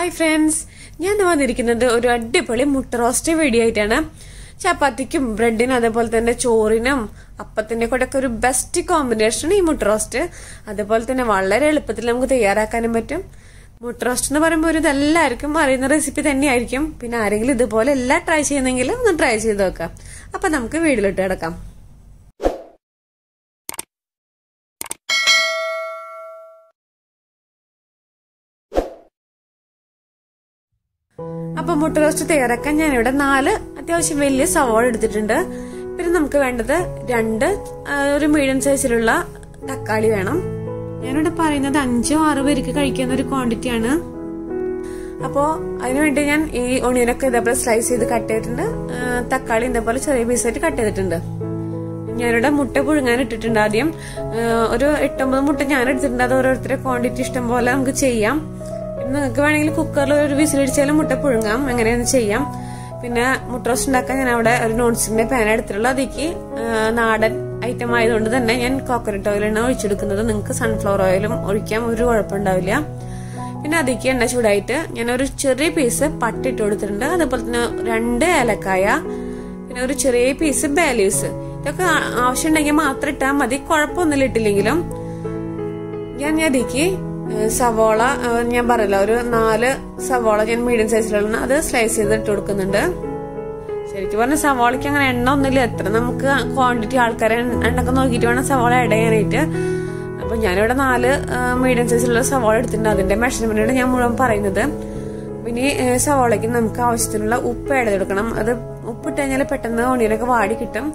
Hi friends ഞാൻ വന്നിരിക്കുന്നത് ഒരു അടിപൊളി മുട്ട റോസ്റ്റ് വീഡിയോ ആയിട്ടാണ്. ചപ്പാത്തിക്കും ബ്രെഡിനും അതേപോലെ തന്നെ ചോറിനും അപ്പത്തിന്റെ കൂടെ ഒക്കെ ഒരു ബെസ്റ്റ് കോമ്പിനേഷൻ ഈ മുട്ട റോസ്റ്റ് അതേപോലെ തന്നെ വളരെ എളുപ്പത്തിൽ നമുക്ക് തയ്യാറാക്കാനും പറ്റും. മുട്ട റോസ്റ്റ് എന്ന് പറയുമ്പോൾ ഒരു ഇതെല്ലാവർക്കും അറിയുന്ന റെസിപ്പി തന്നെയായിരിക്കും. പിന്നെ ആരെങ്കിലും ഇതുപോലെ എല്ലാം ട്രൈ ചെയ്യുന്നെങ്കിൽ ഒന്ന് ട്രൈ ചെയ്ത് നോക്കാം. അപ്പൊ നമുക്ക് വീട്ടിലിട്ട് കിടക്കാം. അപ്പൊ മുട്ട റോസ്റ്റ് തയ്യാറാക്കാൻ ഞാൻ ഇവിടെ നാല് അത്യാവശ്യം വലിയ സവാള എടുത്തിട്ടുണ്ട്. പിന്നെ നമുക്ക് വേണ്ടത് രണ്ട് ഒരു മീഡിയം സൈസിലുള്ള തക്കാളി വേണം. ഞാനിവിടെ പറയുന്നത് അഞ്ചോ ആറോ പേർക്ക് കഴിക്കുന്ന ഒരു ക്വാണ്ടിറ്റി ക്വാണ്ടിറ്റിയാണ് അപ്പോ അതിനുവേണ്ടി ഞാൻ ഈ ഒണിയനൊക്കെ ഇതേപോലെ സ്ലൈസ് ചെയ്ത് കട്ട് ചെയ്തിട്ടുണ്ട്. തക്കാളി ഇതേപോലെ ചെറിയ പീസായിട്ട് കട്ട് ചെയ്തിട്ടുണ്ട്. ഞാനിവിടെ മുട്ട പുഴുങ്ങാൻ ഇട്ടിട്ടുണ്ട് ആദ്യം. ഒരു എട്ടൊമ്പത് മുട്ട ഞാൻ എടുത്തിട്ടുണ്ട്. അത് ഓരോരുത്തരുടെ ക്വാണ്ടിറ്റി ഇഷ്ടം പോലെ നമുക്ക് ചെയ്യാം. നിങ്ങൾക്ക് വേണമെങ്കിൽ കുക്കറിൽ ഒരു വിസിലടിച്ചാലും മുട്ട പുഴുങ്ങാം. എങ്ങനെയാന്ന് ചെയ്യാം. പിന്നെ മുട്ട റോസ്റ്റ് ഉണ്ടാക്കാൻ ഞാൻ അവിടെ ഒരു നോൺ സ്റ്റിക്കിന്റെ പാൻ എടുത്തിട്ടുള്ളൂ അതിക്ക് നാടൻ ഐറ്റം ആയതുകൊണ്ട് തന്നെ ഞാൻ കോക്കനട്ട് ഓയിലാണ് ഒഴിച്ചെടുക്കുന്നത്. നിങ്ങൾക്ക് സൺഫ്ലവർ ഓയിലും ഒഴിക്കാം. ഒരു കുഴപ്പമുണ്ടാവില്ല. പിന്നെ അതിക്ക് എണ്ണ ചൂടായിട്ട് ഞാൻ ഒരു ചെറിയ പീസ് പട്ടിട്ട് കൊടുത്തിട്ടുണ്ട്. അതുപോലെ തന്നെ രണ്ട് ഏലക്കായ പിന്നെ ഒരു ചെറിയ പീസ് ബാലീസ് ഇതൊക്കെ ആവശ്യമുണ്ടെങ്കിൽ മാത്രം ഇട്ടാൽ മതി. കുഴപ്പമൊന്നുമില്ല ഇട്ടില്ലെങ്കിലും. ഞാൻ അതിലേക്ക് സവോള ഞാൻ പറയില്ല ഒരു നാല് സവോള ഞാൻ മീഡിയം സൈസിലുള്ള അത് സ്ലൈസ് ചെയ്ത് ഇട്ട് കൊടുക്കുന്നുണ്ട്. ശരിക്കും പറഞ്ഞാൽ സവോളയ്ക്ക് അങ്ങനെ എണ്ണ ഒന്നുമില്ല. എത്ര നമുക്ക് ക്വാണ്ടിറ്റി ആൾക്കാരെ എണ്ണൊക്കെ നോക്കിയിട്ട് വേണം സവോള ആഡ് ചെയ്യാനായിട്ട്. അപ്പൊ ഞാനിവിടെ നാല് മീഡിയം സൈസിലുള്ള സവോള എടുത്തിട്ടുണ്ട്. അതിന്റെ മെഷർമെന്റ് ഞാൻ മുഴുവൻ പറയുന്നത്. പിന്നെ സവോളയ്ക്ക് നമുക്ക് ആവശ്യത്തിനുള്ള ഉപ്പ് ആഡ് അത് അത് ഉപ്പിട്ട് കഴിഞ്ഞാൽ പെട്ടെന്ന് ഓണിയനൊക്കെ വാടി കിട്ടും.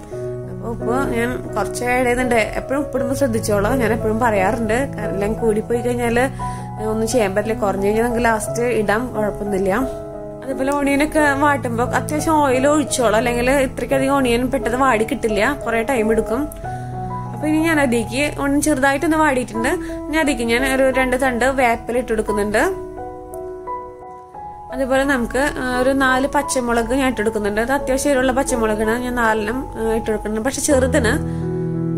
ഉപ്പ് ഞാൻ കുറച്ച് ആഡ് ചെയ്യുന്നുണ്ട് എപ്പോഴും ഉപ്പിടുമ്പോൾ ശ്രദ്ധിച്ചോളാം. ഞാൻ എപ്പോഴും പറയാറുണ്ട്. കാരണം കൂടിപ്പോയി കഴിഞ്ഞാൽ ഒന്നും ചെയ്യാൻ പറ്റില്ല. കുറഞ്ഞു കഴിഞ്ഞാൽ നമുക്ക് ലാസ്റ്റ് ഇടാം. കുഴപ്പമൊന്നുമില്ല. അതുപോലെ ഓണിയനൊക്കെ വാട്ടുമ്പോൾ അത്യാവശ്യം ഓയിൽ ഒഴിച്ചോളാം. അല്ലെങ്കിൽ ഇത്രയ്ക്കധികം ഓണിയൻ പെട്ടെന്ന് വാടി കിട്ടില്ല. കുറെ ടൈം എടുക്കും. അപ്പൊ ഇനി ഞാൻ അതിലേക്ക് ഒന്ന് ചെറുതായിട്ടൊന്ന് വാടിയിട്ടുണ്ട്. ഞാൻ അതിലേക്ക് ഞാൻ ഒരു രണ്ട് തണ്ട് വേപ്പില ഇട്ട് കൊടുക്കുന്നുണ്ട്. അതുപോലെ നമുക്ക് ഒരു നാല് പച്ചമുളക് ഞാൻ ഇട്ടെടുക്കുന്നുണ്ട്. അത് അത്യാവശ്യം എരിവുള്ള പച്ചമുളകാണ്. ഞാൻ നാലെണ്ണം ഇട്ടെടുക്കുന്നുണ്ട്. പക്ഷെ ചെറുതിന്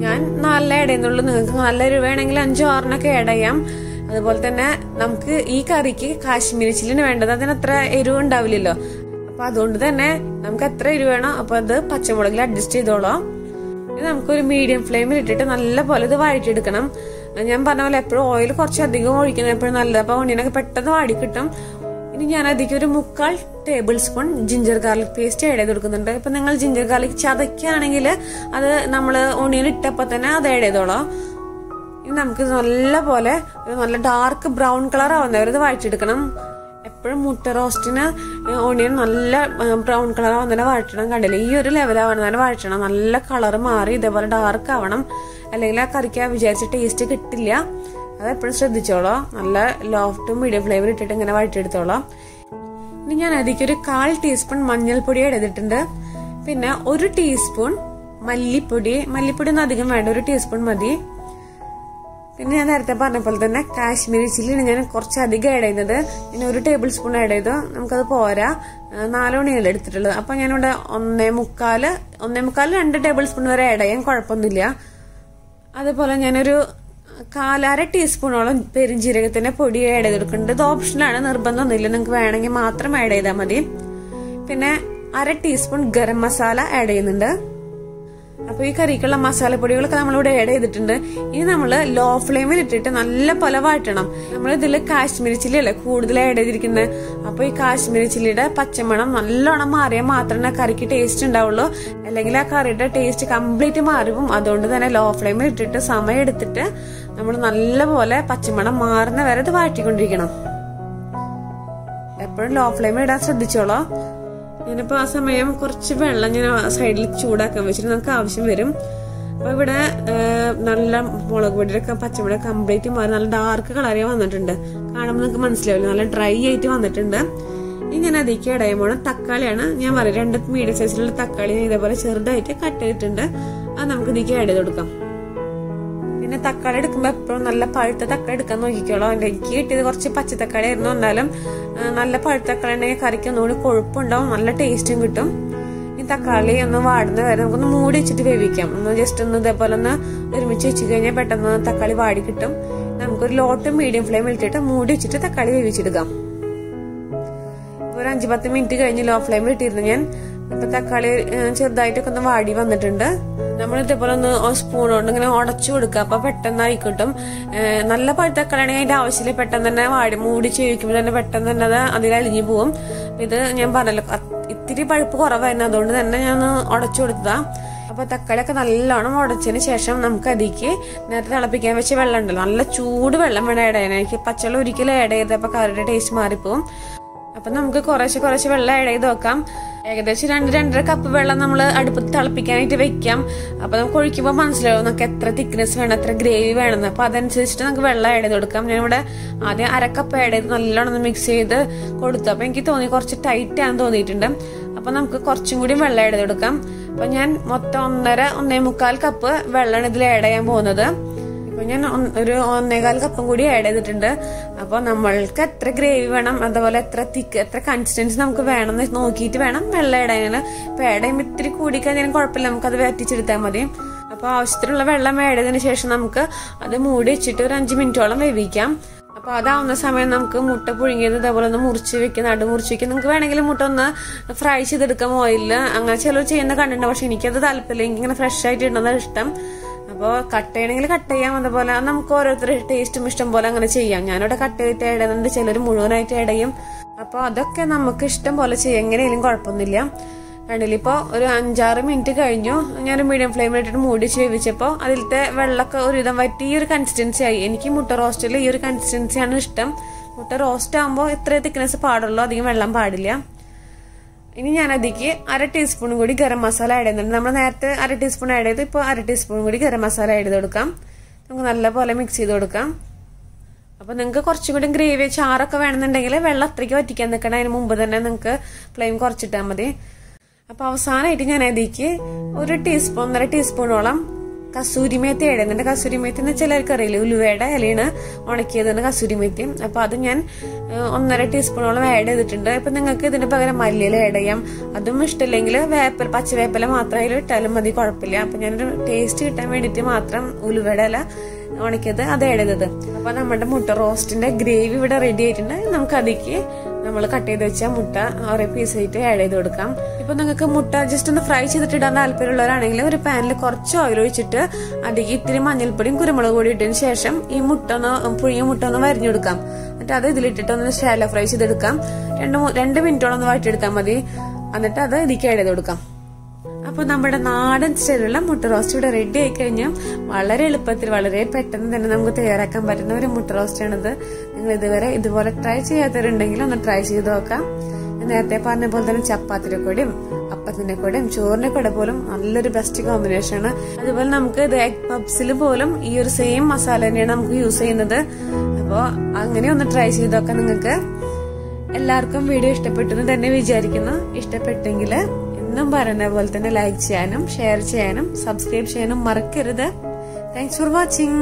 ഞാൻ നാലിലെ ആഡ് നിങ്ങൾക്ക് നല്ല എരിവ് വേണമെങ്കിൽ അഞ്ചോ ആറിനൊക്കെ ചെയ്യാം. അതുപോലെ തന്നെ നമുക്ക് ഈ കറിക്ക് കാശ്മീരി ചില്ലിന് വേണ്ടത് അതിന് അത്ര എരിവ് ഉണ്ടാവില്ലല്ലോ. അപ്പൊ അതുകൊണ്ട് തന്നെ നമുക്ക് എത്ര എരിവ് വേണോ അപ്പൊ അത് പച്ചമുളകിൽ അഡ്ജസ്റ്റ് ചെയ്തോളാം. ഇത് നമുക്കൊരു മീഡിയം ഫ്ലെയിമിൽ ഇട്ടിട്ട് നല്ല പോലെ ഇത് വഴറ്റിയെടുക്കണം ഞാൻ പറഞ്ഞ പോലെ എപ്പോഴും ഓയിൽ കുറച്ചധികം ഒഴിക്കണം. എപ്പോഴും നല്ലത്. അപ്പൊ ഒണിയനൊക്കെ പെട്ടെന്ന് വാടി കിട്ടും. ഇനി ഞാൻ അതിലേക്ക് ഒരു മുക്കാൽ tablespoon ginger garlic paste add കൊടുക്കുന്നുണ്ട്. ഇപ്പൊ നിങ്ങൾ ജിഞ്ചർ ഗാർലിക് ചതയ്ക്കുകയാണെങ്കിൽ അത് നമ്മൾ ഓണിയൻ ഇട്ടപ്പോ തന്നെ അത് ആഡ് ചെയ്തോളാം. ഇനി നമുക്ക് നല്ല പോലെ നല്ല ഡാർക്ക് ബ്രൗൺ കളർ ആവുന്നവർ ഇത് വഴറ്റിയെടുക്കണം. എപ്പോഴും മുട്ട റോസ്റ്റിന് ഓണിയൻ നല്ല ബ്രൗൺ കളർ ആവുന്നതിനെ വഴറ്റണം. കണ്ടില്ല? ഈ ഒരു ലെവൽ ആവുന്നതിനെ വഴറ്റണം. നല്ല കളർ മാറി ഇതേപോലെ ഡാർക്ക് ആവണം. അല്ലെങ്കിൽ ആ കറിക്ക് വിചാരിച്ച ടേസ്റ്റ് കിട്ടില്ല. അത് എപ്പോഴും ശ്രദ്ധിച്ചോളോ. നല്ല ലോഫ്റ്റും മീഡിയം ഫ്ലേവർ ഇട്ടിട്ട് ഇങ്ങനെ വഴറ്റിയെടുത്തോളാം. ഇനി ഞാൻ അതിലേക്ക് ഒരു കാൽ ടീസ്പൂൺ മഞ്ഞൾപ്പൊടി എടുത്തിട്ടുണ്ട് പിന്നെ ഒരു ടീസ്പൂൺ മല്ലിപ്പൊടി. മല്ലിപ്പൊടി ഒന്നും അധികം വേണ്ട ഒരു ടീസ്പൂൺ മതി. പിന്നെ ഞാൻ നേരത്തെ പറഞ്ഞ പോലെ തന്നെ കാശ്മീരി ചില്ലിയാണ് ഞാൻ കുറച്ച് അധികം ആഡ് ചെയ്യുന്നത്. പിന്നെ ഒരു ടേബിൾ സ്പൂൺ ആഡ് ചെയ്തു. നമുക്കത് പോരാ. നാലോണിയല്ല എടുത്തിട്ടുള്ളത്. അപ്പൊ ഞാനിവിടെ ഒന്നേ മുക്കാൽ ഒന്നേ മുക്കാൽ രണ്ട് ടേബിൾ സ്പൂൺ വരെ ആഡ് ചെയ്യാൻ കുഴപ്പമൊന്നുമില്ല. അതുപോലെ ഞാനൊരു കാലര ടീസ്പൂണോളം പെരുംജീരകത്തിന്റെ പൊടി ആഡ് ചെയ്തെടുക്കുന്നുണ്ട് ഇത് ഓപ്ഷനാണ് നിർബന്ധമൊന്നുമില്ല. നിങ്ങൾക്ക് വേണമെങ്കിൽ മാത്രം ആഡ് ചെയ്താൽ മതി. പിന്നെ അര ടീസ്പൂൺ ഗരം മസാല ആഡ് ചെയ്യുന്നുണ്ട്. അപ്പൊ ഈ കറിക്കുള്ള മസാലപ്പൊടികളൊക്കെ നമ്മളിവിടെ ആഡ് ചെയ്തിട്ടുണ്ട്. ഇനി നമ്മൾ ലോ ഫ്ലെയിമിൽ ഇട്ടിട്ട് നല്ല പോലെ വാട്ടണം നമ്മൾ ഇതിൽ കാശ്മീരി ചില്ലി അല്ലേ കൂടുതൽ ആഡ് ചെയ്തിരിക്കുന്നത് അപ്പൊ ഈ കാശ്മീരി ചില്ലിയുടെ പച്ചമണം നല്ലോണം മാറിയാൽ മാത്രമേ കറിക്ക് ടേസ്റ്റ് ഉണ്ടാവുള്ളൂ. അല്ലെങ്കിൽ ആ കറിയുടെ ടേസ്റ്റ് കംപ്ലീറ്റ് മാറും അതുകൊണ്ട് തന്നെ ലോ ഫ്ലെയിമിൽ ഇട്ടിട്ട് സമയം എടുത്തിട്ട് നമ്മൾ നല്ലപോലെ പച്ചമണം മാറുന്ന വരെ ഇത് വാട്ടിക്കൊണ്ടിരിക്കണം. എപ്പോഴും ലോ ഫ്ലെയിമിൽ ഇടാൻ ശ്രദ്ധിച്ചോളൂ. ഞാനിപ്പോ ആ സമയം കുറച്ച് വെള്ളം ഞാൻ സൈഡിൽ ചൂടാക്കാൻ വെച്ചിട്ട് നമുക്ക് ആവശ്യം വരും. അപ്പോൾ ഇവിടെ നല്ല മുളക് പൊടിയൊക്കെ പച്ചമുളക് കംപ്ലീറ്റ് മാറി നല്ല ഡാർക്ക് കളറേ വന്നിട്ടുണ്ട്. കാണുമ്പോൾ നിങ്ങൾക്ക് മനസ്സിലാവില്ല. നല്ല ഡ്രൈ ആയിട്ട് വന്നിട്ടുണ്ട്. ഇനി ഞാൻ അതിലേക്ക് ഇടയുമ്പോൾ തക്കാളിയാണ്. ഞാൻ പറയാം രണ്ട് മീഡിയം സൈസിലുള്ള തക്കാളി ഇതേപോലെ ചെറുതായിട്ട് കട്ട് ചെയ്തിട്ടുണ്ട്. അത് നമുക്ക് ഇതിലേക്ക് ആഡ് ചെയ്ത് കൊടുക്കാം. പിന്നെ തക്കാളി എടുക്കുമ്പോൾ എപ്പോഴും നല്ല പഴുത്ത തക്കാളി എടുക്കാൻ നോക്കിക്കോളൂ. എനിക്ക് കിട്ടിയത് കുറച്ച് പച്ച തക്കാളി ആയിരുന്നു എന്നാലും നല്ല പഴുത്ത തക്കാളി ഉണ്ടെങ്കിൽ കറിക്ക് ഒന്നുകൂടി കൊഴുപ്പുണ്ടാവും. നല്ല ടേസ്റ്റും കിട്ടും. ഈ തക്കാളി ഒന്ന് വാടുന്ന വരെ നമുക്കൊന്ന് മൂടി വെച്ചിട്ട് വേവിക്കാം. ഒന്ന് ജസ്റ്റ് ഒന്ന് ഇതേപോലെ ഒന്ന് ഒരുമിച്ച് വെച്ച് കഴിഞ്ഞാൽ പെട്ടെന്ന് തക്കാളി വാടി കിട്ടും. നമുക്കൊരു ലോട്ട് മീഡിയം ഫ്ലെയിമിൽ ഇട്ടിട്ട് മൂടി വെച്ചിട്ട് തക്കാളി വേവിച്ചെടുക്കാം. ഒരു അഞ്ചു പത്ത് മിനിറ്റ് കഴിഞ്ഞ് ലോ ഫ്ലെയിമിൽ ഇട്ടിരുന്നു ഞാൻ. ഇപ്പൊ തക്കാളി ചെറുതായിട്ടൊക്കെ ഒന്ന് വാടി വന്നിട്ടുണ്ട്. നമ്മൾ ഇതേപോലെ ഒന്ന് സ്പൂൺ കൊണ്ട് ഇങ്ങനെ ഉടച്ചു കൊടുക്കുക. അപ്പൊ പെട്ടെന്ന് ആയിക്കോട്ടും. നല്ല പഴുത്തക്കളാണെങ്കിൽ അതിന്റെ ആവശ്യമില്ല. പെട്ടെന്ന് തന്നെ വാടി മൂടി ചെയ്യിക്കുമ്പോൾ തന്നെ പെട്ടെന്ന് തന്നെ അത് അതിൽ അലിഞ്ഞു പോവും. ഇത് ഞാൻ പറഞ്ഞല്ലോ ഇത്തിരി പഴുപ്പ് കുറവായിരുന്നു. അതുകൊണ്ട് തന്നെ ഞാൻ ഉടച്ചു കൊടുത്തതാ. അപ്പൊ തക്കാളിയൊക്കെ നല്ലോണം ഉടച്ചതിന് ശേഷം നമുക്ക് അതിക്ക് നേരത്തെ തിളപ്പിക്കാൻ വെച്ച വെള്ളം ഉണ്ടല്ലോ നല്ല ചൂട് വെള്ളം വേണം ആഡ് ചെയ്യാൻ. എനിക്ക് പച്ചവെള്ളം ഒരിക്കലും ആഡ് ചെയ്തപ്പോ കറിയുടെ ടേസ്റ്റ് മാറിപ്പോവും. അപ്പൊ നമുക്ക് കുറേശ്ശെ കുറേശ്ശെ വെള്ളം ആഡ് ചെയ്ത് വെക്കാം. ഏകദേശം രണ്ട് രണ്ടര കപ്പ് വെള്ളം നമ്മൾ അടുപ്പത്ത് തിളപ്പിക്കാനായിട്ട് വെക്കാം. അപ്പൊ നമുക്ക് ഒഴിക്കുമ്പോൾ മനസ്സിലാവും നമുക്ക് എത്ര തിക്നെസ് വേണം എത്ര ഗ്രേവി വേണം. അപ്പൊ അതനുസരിച്ചിട്ട് നമുക്ക് വെള്ളം ആഡ് ചെയ്ത് കൊടുക്കാം ഞാൻ ഇവിടെ ആദ്യം അരക്കപ്പ് ആഡ് ചെയ്ത് നല്ലോണം ഒന്ന് മിക്സ് ചെയ്ത് കൊടുത്തു. അപ്പൊ എനിക്ക് തോന്നി കുറച്ച് ടൈറ്റ് ആണെന്ന് തോന്നിയിട്ടുണ്ട്. അപ്പൊ നമുക്ക് കുറച്ചും കൂടി വെള്ളം ആഡ് ചെയ്ത് കൊടുക്കാം അപ്പൊ ഞാൻ മൊത്തം ഒന്നര ഒന്നേ മുക്കാൽ കപ്പ് വെള്ളമാണ് ഇതിൽ ആഡ് ചെയ്യാൻ പോകുന്നത്. ഇപ്പൊ ഞാൻ ഒരു ഒന്നേകാൽ കപ്പും കൂടി ആഡ് ചെയ്തിട്ടുണ്ട്. അപ്പൊ നമ്മൾക്ക് എത്ര ഗ്രേവി വേണം അതുപോലെ എത്ര തിക്ക് എത്ര കൺസിസ്റ്റൻസി നമുക്ക് വേണം എന്ന് നോക്കിയിട്ട് വേണം വെള്ളം ചെയ്യാൻ. ഇപ്പൊ ആഡ് ചെയ്യുമ്പോൾ ഇത്തിരി കൂടിക്കഴിഞ്ഞാലും കുഴപ്പമില്ല നമുക്ക് അത് വറ്റിച്ചെടുത്താൽ മതി. അപ്പൊ ആവശ്യത്തിനുള്ള വെള്ളം ആഡ് ചെയ്തതിന് ശേഷം നമുക്ക് അത് മൂടി വെച്ചിട്ട് ഒരു അഞ്ച് മിനിറ്റോളം വേവിക്കാം. അപ്പൊ അതാവുന്ന സമയം നമുക്ക് മുട്ട പുഴുങ്ങിയത് ഇതേപോലെ ഒന്ന് മുറിച്ച് വെക്കുക നടു മുറിച്ച് വെക്കുക നിങ്ങൾക്ക് വേണമെങ്കിൽ മുട്ട ഒന്ന് ഫ്രൈ ചെയ്തെടുക്കാം ഓയിലിൽ അങ്ങനെ ചിലവ് ചെയ്യുന്ന കണ്ടിട്ടുണ്ട് പക്ഷെ എനിക്കത് താല്പര്യം എനിക്ക് ഇങ്ങനെ ഫ്രഷ് ആയിട്ട് ഇടുന്നതാണ് ഇഷ്ടം. അപ്പോൾ കട്ട് ചെയ്യണമെങ്കിൽ കട്ട് ചെയ്യാം. അതുപോലെ നമുക്ക് ഓരോരുത്തരുടെ ടേസ്റ്റും ഇഷ്ടം പോലെ അങ്ങനെ ചെയ്യാം. ഞാനിവിടെ കട്ട് ചെയ്തിട്ട് ഇടുന്നുണ്ട് ചിലർ മുഴുവനായിട്ട് ഇടയും അപ്പോൾ അതൊക്കെ നമുക്ക് ഇഷ്ടം പോലെ ചെയ്യാം. എങ്ങനെയെങ്കിലും കുഴപ്പമൊന്നുമില്ല. കണ്ടില്ല? ഇപ്പോൾ ഒരു അഞ്ചാറ് മിനിറ്റ് കഴിഞ്ഞു. ഞാൻ മീഡിയം ഫ്ലെയിമിൽ ഇട്ടിട്ട് മൂടി വേവിച്ചപ്പോൾ അതിലത്തെ വെള്ളമൊക്കെ ഒരുവിധം വറ്റി ഈ ഒരു കൺസിസ്റ്റൻസി ആയി. എനിക്ക് മുട്ട റോസ്റ്റിൽ ഈ ഒരു കൺസിസ്റ്റൻസിയാണ് ഇഷ്ടം. മുട്ട റോസ്റ്റ് ആകുമ്പോൾ ഇത്രയും തിക്നെസ് പാടുള്ളൂ. അധികം വെള്ളം പാടില്ല. ഇനി ഞാൻ അതിക്ക് അര ടീസ്പൂൺ കൂടി ഗരം മസാല ആഡ് ചെയ്യുന്നുണ്ട്. നമ്മൾ നേരത്തെ അര ടീസ്പൂൺ ആഡ് ചെയ്ത് ഇപ്പോൾ അര ടീസ്പൂൺ കൂടി ഗരം മസാല ആഡ് ചെയ്ത് കൊടുക്കാം നമുക്ക് നല്ലപോലെ മിക്സ് ചെയ്ത് കൊടുക്കാം. അപ്പോൾ നിങ്ങൾക്ക് കുറച്ചും കൂടി ഗ്രേവി ചാറൊക്കെ വേണമെന്നുണ്ടെങ്കിൽ വെള്ളം അത്രയ്ക്ക് വറ്റിക്കാൻ നിൽക്കണം അതിന് മുമ്പ് തന്നെ നിങ്ങൾക്ക് ഫ്ലെയിം കുറച്ചിട്ടാൽ മതി. അപ്പോൾ അവസാനമായിട്ട് ഞാൻ അതിക്ക് ഒരു ടീസ്പൂൺ ഒന്നര ടീസ്പൂണോളം കസൂരിമേത്തി ഇടുന്നുണ്ട് കസൂരിമേത്തി എന്ന് ചിലർക്ക് അറിയില്ല ഉലുവയുടെ ഇലയാണ് ഉണക്കിയതാണ് കസൂരിമേത്തി. അപ്പൊ അത് ഞാൻ ഒന്നര ടീസ്പൂണോളം ആഡ് ചെയ്തിട്ടുണ്ട്. അപ്പൊ നിങ്ങൾക്ക് ഇതിന് പകരം മല്ലിയില ആഡ് ചെയ്യാം. അതും ഇഷ്ടമില്ലെങ്കിൽ വേപ്പൽ പച്ചവേപ്പല മാത്രം അതിൽ ഇട്ടാലും മതി കുഴപ്പമില്ല. അപ്പൊ ഞാനൊരു ടേസ്റ്റ് കിട്ടാൻ വേണ്ടിയിട്ട് മാത്രം ഉലുവയുടെ ഇല ഉണക്കിയത് അത് ആഡ് ചെയ്തത്. അപ്പൊ നമ്മുടെ മുട്ട റോസ്റ്റിന്റെ ഗ്രേവി ഇവിടെ റെഡി ആയിട്ടുണ്ട്. നമുക്ക് അതിക്ക് നമ്മൾ കട്ട് ചെയ്ത് വെച്ച മുട്ട ഓരോ പീസ് ആയിട്ട് ആഡ് ചെയ്ത് കൊടുക്കാം. ഇപ്പൊ നിങ്ങൾക്ക് മുട്ട ജസ്റ്റ് ഒന്ന് ഫ്രൈ ചെയ്തിട്ട് ഇടാൻ താല്പര്യമുള്ളവരാണെങ്കിൽ ഒരു പാനിൽ കുറച്ച് ഓയിൽ ഒഴിച്ചിട്ട് അതിലേക്ക് ഇത്തിരി മഞ്ഞൾപ്പൊടിയും കുരുമുളക് പൊടി ഇട്ടതിന് ശേഷം ഈ മുട്ട ഒന്ന് പുഴിയ മുട്ട ഒന്ന് വരിഞ്ഞെടുക്കാം എന്നിട്ട് അത് ഇതിലിട്ടിട്ട് ഒന്ന് ഷാലോ ഫ്രൈ ചെയ്തെടുക്കാം. രണ്ട് രണ്ട് മിനിറ്റോളം ഒന്ന് വഴറ്റിയെടുത്താൽ മതി. എന്നിട്ട് അത് ഇതിലേക്ക് ആഡ് ചെയ്ത് കൊടുക്കാം. അപ്പൊ നമ്മുടെ നാടൻ സ്റ്റൈലുള്ള മുട്ട റോസ്റ്റ് ഇവിടെ റെഡി ആയി കഴിഞ്ഞാൽ വളരെ എളുപ്പത്തിൽ വളരെ പെട്ടെന്ന് തന്നെ നമുക്ക് തയ്യാറാക്കാൻ പറ്റുന്ന ഒരു മുട്ട റോസ്റ്റ് ആണിത്. നിങ്ങൾ ഇതുവരെ ഇതുപോലെ ട്രൈ ചെയ്യാത്തവരുണ്ടെങ്കിൽ ഒന്ന് ട്രൈ ചെയ്ത് നോക്കാം. നേരത്തെ പറഞ്ഞ പോലെ തന്നെ ചപ്പാത്തിന്റെ കൂടെയും അപ്പത്തിന്റെ കൂടെയും ചോറിന്റെ കൂടെ പോലും നല്ലൊരു ബെസ്റ്റ് കോമ്പിനേഷൻ ആണ്. അതുപോലെ നമുക്ക് എഗ് പബ്സിൽ പോലും ഈ ഒരു സെയിം മസാല തന്നെയാണ് നമുക്ക് യൂസ് ചെയ്യുന്നത്. അപ്പോൾ അങ്ങനെ ഒന്ന് ട്രൈ ചെയ്ത് നോക്കാം നിങ്ങൾക്ക്. എല്ലാവർക്കും വീഡിയോ ഇഷ്ടപ്പെട്ടു എന്ന് തന്നെ വിചാരിക്കുന്നു. ഇഷ്ടപ്പെട്ടെങ്കിൽ എന്നും പറയുന്ന പോലെ തന്നെ ലൈക്ക് ചെയ്യാനും ഷെയർ ചെയ്യാനും സബ്സ്ക്രൈബ് ചെയ്യാനും മറക്കരുത്. Thanks for watching